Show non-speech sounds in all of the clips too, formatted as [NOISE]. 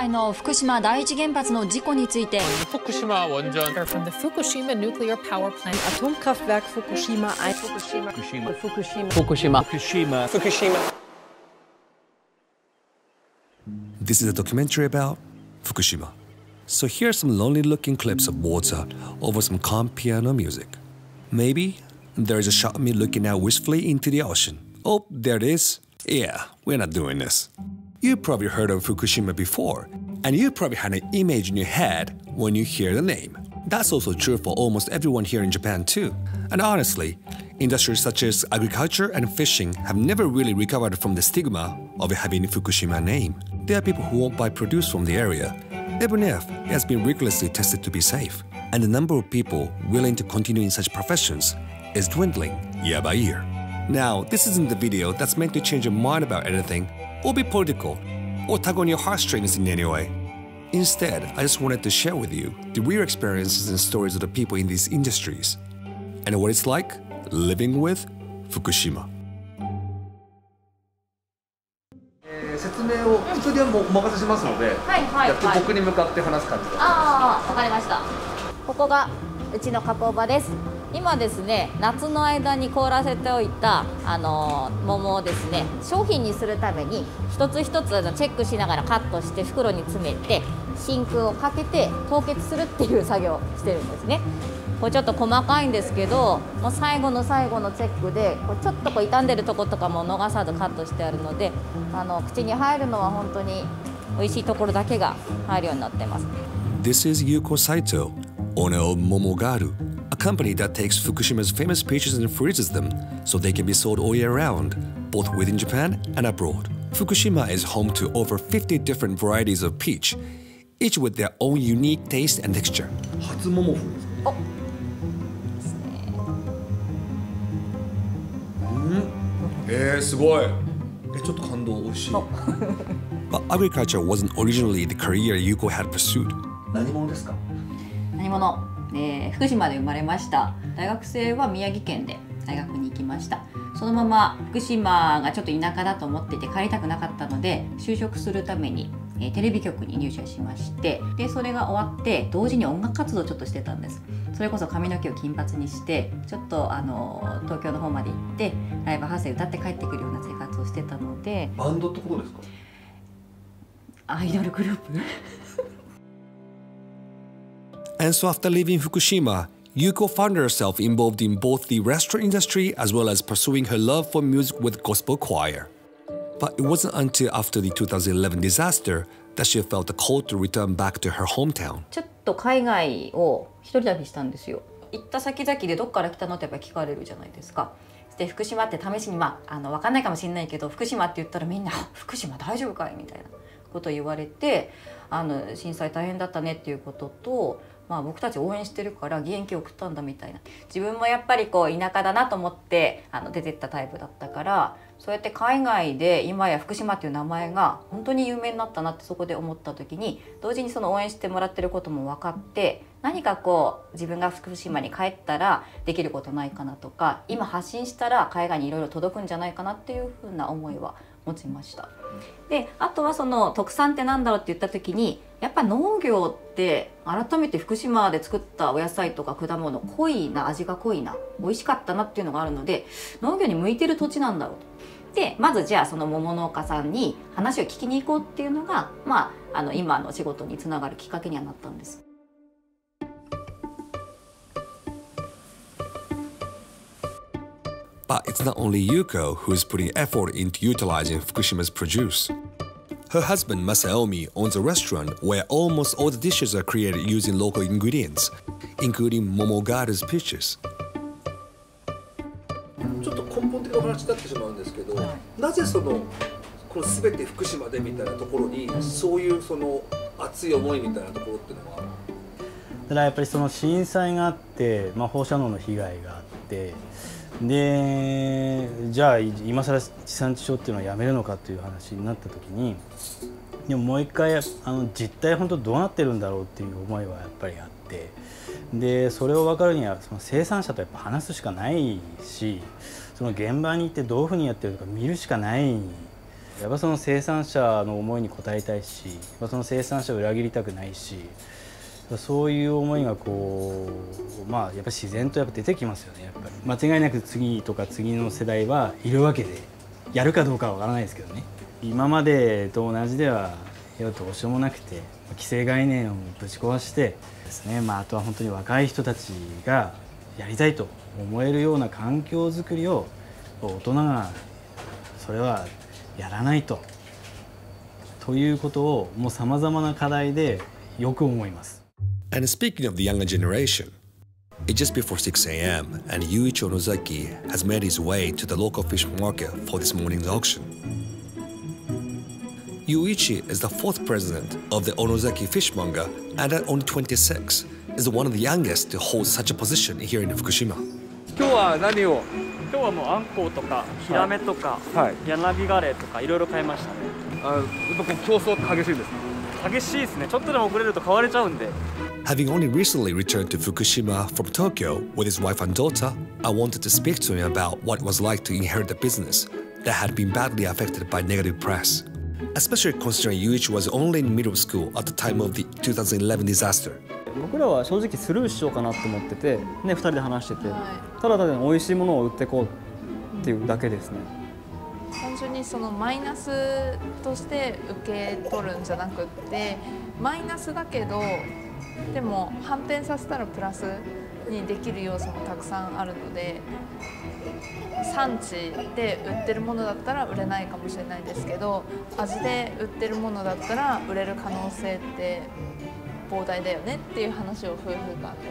回の福島第一原発の事故について福島温泉 This is a documentary about Fukushima. So here are some lonely looking clips of water over some calm piano music. Maybe there is a shot of me looking out wistfully into the ocean. Oh, there it is. Yeah, we're not doing this. You probably heard of Fukushima before, and you probably had an image in your head when you hear the name. That's also true for almost everyone here in Japan, too. And honestly, industries such as agriculture and fishing have never really recovered from the stigma of having a Fukushima name. There are people who won't buy produce from the area, even if it has been rigorously tested to be safe. And the number of people willing to continue in such professions is dwindling year by year. Now, this isn't the video that's meant to change your mind about anything, or be political, or tug on your heartstrings in any way. Instead, I just wanted to share with you the real experiences and stories of the people in these industries, and what it's like living with Fukushima. えー説明を普通にはもうお任せしますので、はいはいやってはい僕に向かって話す感じでああわかりましたここがうちの加工場です 今ですね夏の間に凍らせておいたあの桃をですね商品にするために一つ一つのチェックしながらカットして袋に詰めて真空をかけて凍結するっていう作業をしてるんですね。これちょっと細かいんですけどもう最後の最後のチェックでこうちょっとこう傷んでるとことかも逃さずカットしてあるのであの口に入るのは本当に美味しいところだけが入るようになってます。This is Yuko Saito, owner of Momogaru, a company that takes Fukushima's famous peaches and freezes them so they can be sold all year round, both within Japan and abroad. Fukushima is home to over 50 different varieties of peach, each with their own unique taste and texture. 初モモフですかうんえー、すごいえちょっと感動美味しい But agriculture wasn't originally the career Yuko had pursued. 何者ですか何者、 えー福島で生まれました。大学生は宮城県で大学に行きました。そのまま福島がちょっと田舎だと思っていて帰りたくなかったので就職するために、えーテレビ局に入社しましてでそれが終わって同時に音楽活動をちょっとしてたんです。それこそ髪の毛を金髪にしてちょっとあの東京の方まで行ってライブハウスで歌って帰ってくるような生活をしてたので。バンドってことですか？アイドルグループ？And so after leaving Fukushima, Yuko found herself involved in both the restaurant industry as well as pursuing her love for music with gospel choir. But it wasn't until after the 2011 disaster that she felt the call to return back to her hometown. ちょっと海外を一人旅したんですよ行った先々でどっから来たのってやっぱ聞かれるじゃないですかで福島って試しにまああの分かんないかもしれないけど福島って言ったらみんな「福島大丈夫かい?」みたいなことを言われてあの震災大変だったねっていうことと、まあ、僕たち応援してるから義援金送ったんだみたいな自分もやっぱりこう田舎だなと思ってあの出てったタイプだったからそうやって海外で今や福島っていう名前が本当に有名になったなってそこで思った時に同時にその応援してもらってることも分かって何かこう自分が福島に帰ったらできることないかなとか今発信したら海外にいろいろ届くんじゃないかなっていうふうな思いは持ちました。であとはその特産ってなんだろうって言った時にやっぱ農業って改めて福島で作ったお野菜とか果物濃いな味が濃いな美味しかったなっていうのがあるので農業に向いてる土地なんだろうと。でまずじゃあその桃農家さんに話を聞きに行こうっていうのが、まあ、あの今の仕事につながるきっかけにはなったんです。But it's not only Yuko who is putting effort into utilizing Fukushima's produce. Her husband Masaomi owns a restaurant where almost all the dishes are created using local ingredients, including Momogaru's peaches. ちょっと根本的なお話になってしまうんですけど、なぜそのこの全て福島でみたいなところに、そういうその熱い思いみたいなところっていうのはただやっぱりその震災があって、まあ、放射能の被害があってでじゃあ今更地産地消っていうのはやめるのかっていう話になった時にでももう一回あの実態本当どうなってるんだろうっていう思いはやっぱりあってでそれを分かるにはその生産者とやっぱ話すしかないしその現場に行ってどういうふうにやってるのか見るしかない。やっぱその生産者の思いに応えたいしその生産者を裏切りたくないしそういう思いがこうまあやっぱ自然とやっぱ出てきますよねやっぱり。間違いなく次とか次の世代はいるわけでやるかどうかは分からないですけどね。今までと同じではやどうしようもなくて既成概念をぶち壊してですね、まあ、あとは本当に若い人たちがやりたいと思えるような環境づくりを大人がそれはやらないと。ということをもうさまざまな課題でよく思います。And speaking of the younger generation, it's just before 6 a.m. and Yuichi Onozaki has made his way to the local fish market for this morning's auction. Yuichi is the fourth president of the Onozaki Fishmonger and at only 26 is one of the youngest to hold such a position here in Fukushima. 今日は何を今日はもうあんこうとかヒラメとか、はい、柳ガレとかいろいろ買いましたねあやっぱこう競争って激しいです激しいですねちょっとでも遅れると買われちゃうんで Having only recently returned to Fukushima from Tokyo with his wife and daughter, I wanted to speak to him about what it was like to inherit a business that had been badly affected by negative press. Especially considering Yuichi was only in middle school at the time of the 2011 disaster. 僕らは正直スルーしようかなと思ってて、ね、2人で話してて、はい、ただただ美味しいものを売っていこうっていうだけですね単純にそのマイナスとして受け取るんじゃなくってマイナスだけど でも反転させたらプラスにできる要素もたくさんあるので産地で売ってるものだったら売れないかもしれないですけど味で売ってるものだったら売れる可能性って膨大だよねっていう話を夫婦間で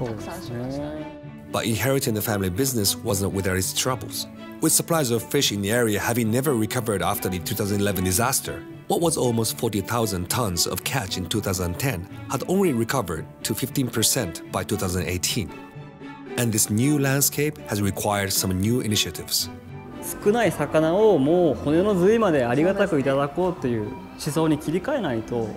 もたくさんしました。But inheriting the family business wasn't without its troubles. With supplies of fish in the area having never recovered after the 2011 disaster, what was almost 40,000 tons of catch in 2010 had only recovered to 15% by 2018. And this new landscape has required some new initiatives. 少ない魚をもう骨の髄までありがたくいただこうという思想に切り替えないと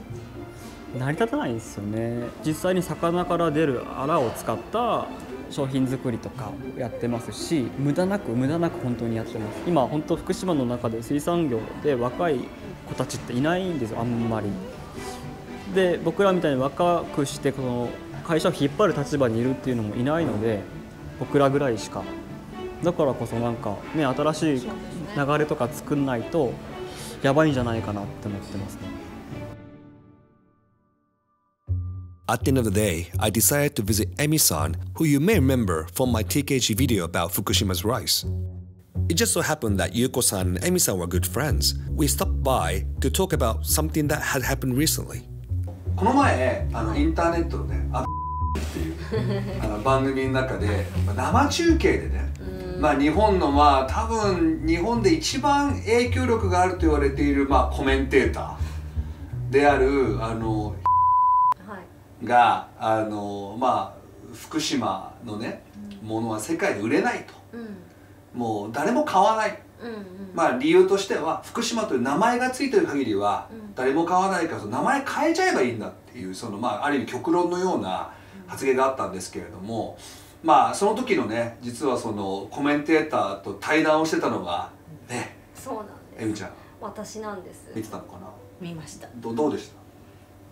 成り立たないですよね実際に魚から出るアラを使った商品作りとかやってますし無駄なく無駄なく本当にやってます今本当福島の中で水産業で若い子たちっていないんですよあんまり。で僕らみたいに若くしてこの会社を引っ張る立場にいるっていうのもいないので僕らぐらいしか。だからこそなんかね新しい流れとか作んないとやばいんじゃないかなって思ってますね。At the end of the day, I decided to visit Emi-san, who you may remember from my TKG video about Fukushima's rice. It just so happened that Yuko-san and Emi-san were good friends. We stopped by to talk about something that had happened recently. この前あのインターネットのね「あっていうあの番組の中で生中継でねまあ日本のまあ多分日本で一番影響力があると言われているまあコメンテーターであるあのがあのまあ福島のねものは世界で売れないと、うん、もう誰も買わない、うんうん、まあ理由としては福島という名前が付いてる限りは誰も買わないからその名前変えちゃえばいいんだっていうそのまあある意味極論のような発言があったんですけれどもまあその時のね実はそのコメンテーターと対談をしてたのがねそうなんです。えみちゃん。私なんです。見てたのかな？見ました。どどうでした？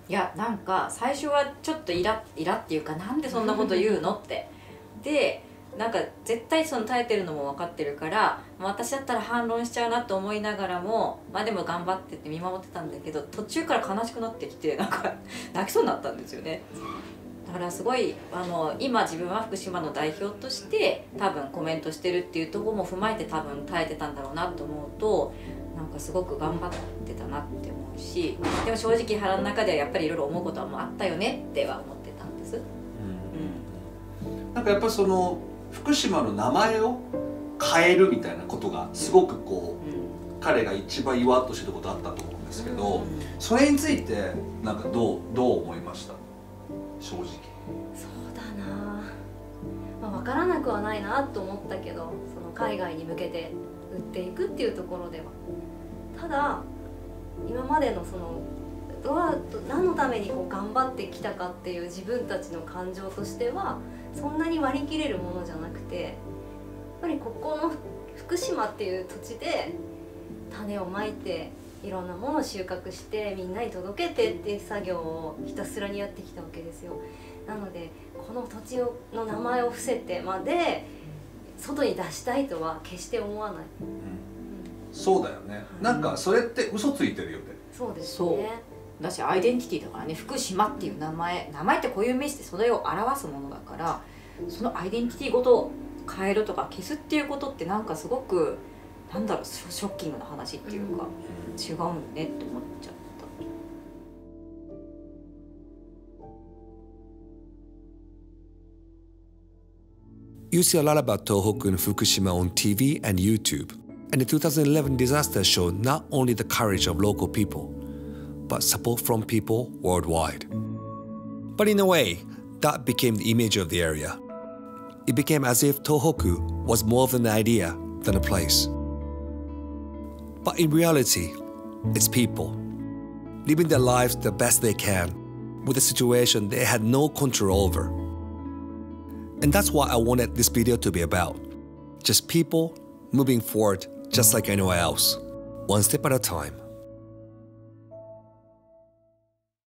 いやなんか最初はちょっとイライラっていうかなんでそんなこと言うの？って。でなんか絶対その耐えてるのも分かってるから私だったら反論しちゃうなと思いながらもまあでも頑張ってって見守ってたんだけど途中から悲しくなってきてなんか [LAUGHS] 泣きそうになったんですよね。だからすごいあの今自分は福島の代表として多分コメントしてるっていうとこも踏まえて多分耐えてたんだろうなと思うとなんかすごく頑張ってたなって思うしでも正直腹の中ではやっぱりいろいろ思うことはもうあったよねっては思ってたんです、なんかやっぱその福島の名前を変えるみたいなことがすごくこう、うん、彼が一番言わんとしてることあったと思うんですけど、うん、それについてなんかどうどう思いました？正直。そうだな、まあ、分からなくはないなと思ったけどその海外に向けて売っていくっていうところでは。ただ今までのそのどう何のためにこう頑張ってきたかっていう自分たちの感情としてはそんなに割り切れるものじゃなくてやっぱりここの福島っていう土地で種をまいていろんなものを収穫してみんなに届けてっていう作業をひたすらにやってきたわけですよ。なのでこの土地の名前を伏せてまで外に出したいとは決して思わない、うん、そうだよね、なんかそれって嘘ついてるよね。そうですねだしアイデンティティだからね福島っていう名前名前って固有名詞でそれを表すものだからそのアイデンティティごと変えるとか消すっていうことってなんかすごくなんだろうショッキングな話っていうか、違うんねって思っちゃった。You see a lot about Tohoku and Fukushima on TV and YouTube, and the 2011 disaster showed not only the courage of local people, but support from people worldwide. But in a way, that became the image of the area. It became as if Tohoku was more of an idea than a place. But in reality, it's people living their lives the best they can with a situation they had no control over. And that's what I wanted this video to be about. Just people moving forward just like anywhere else, one step at a time.